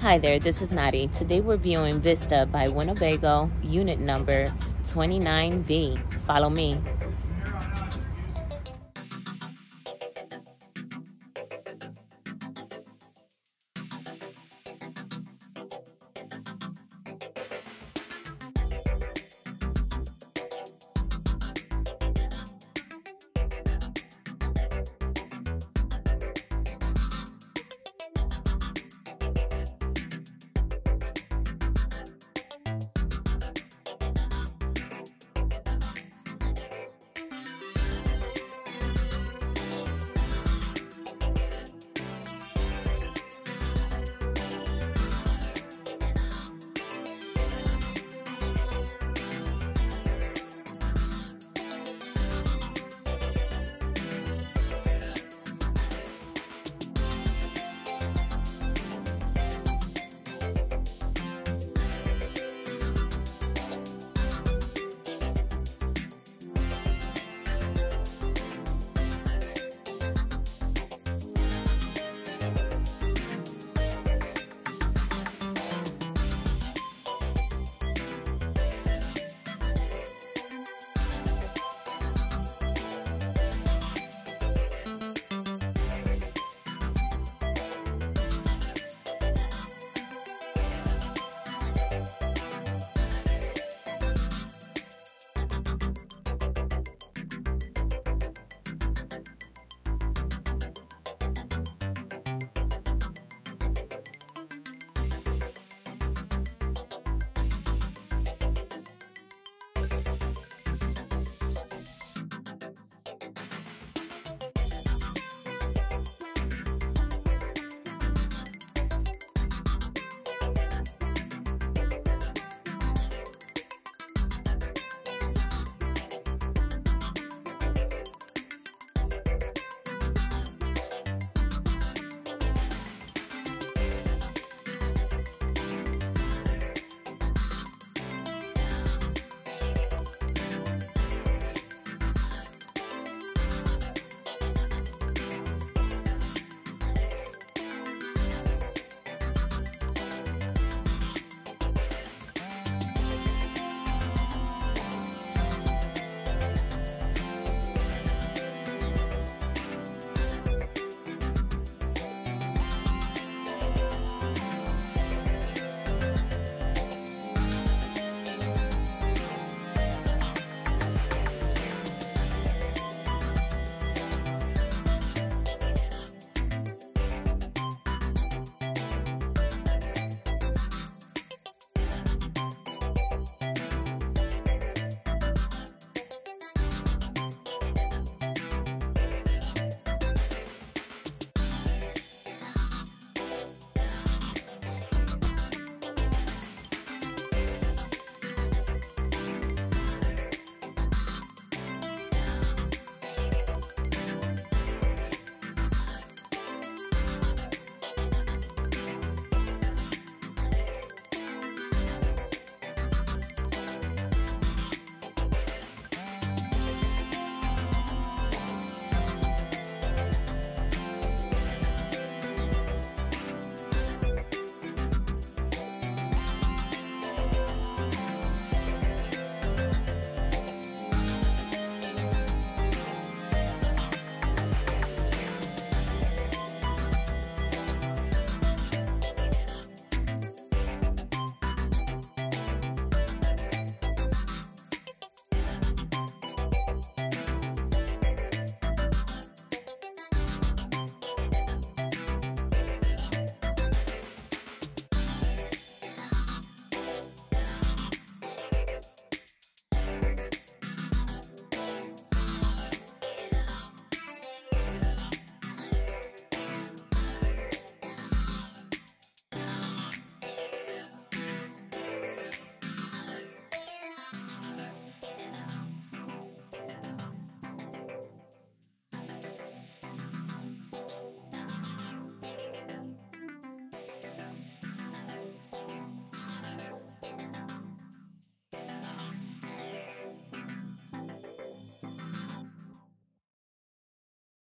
Hi there, this is Nadi. Today we're viewing Vista by Winnebago, unit number 29V. Follow me.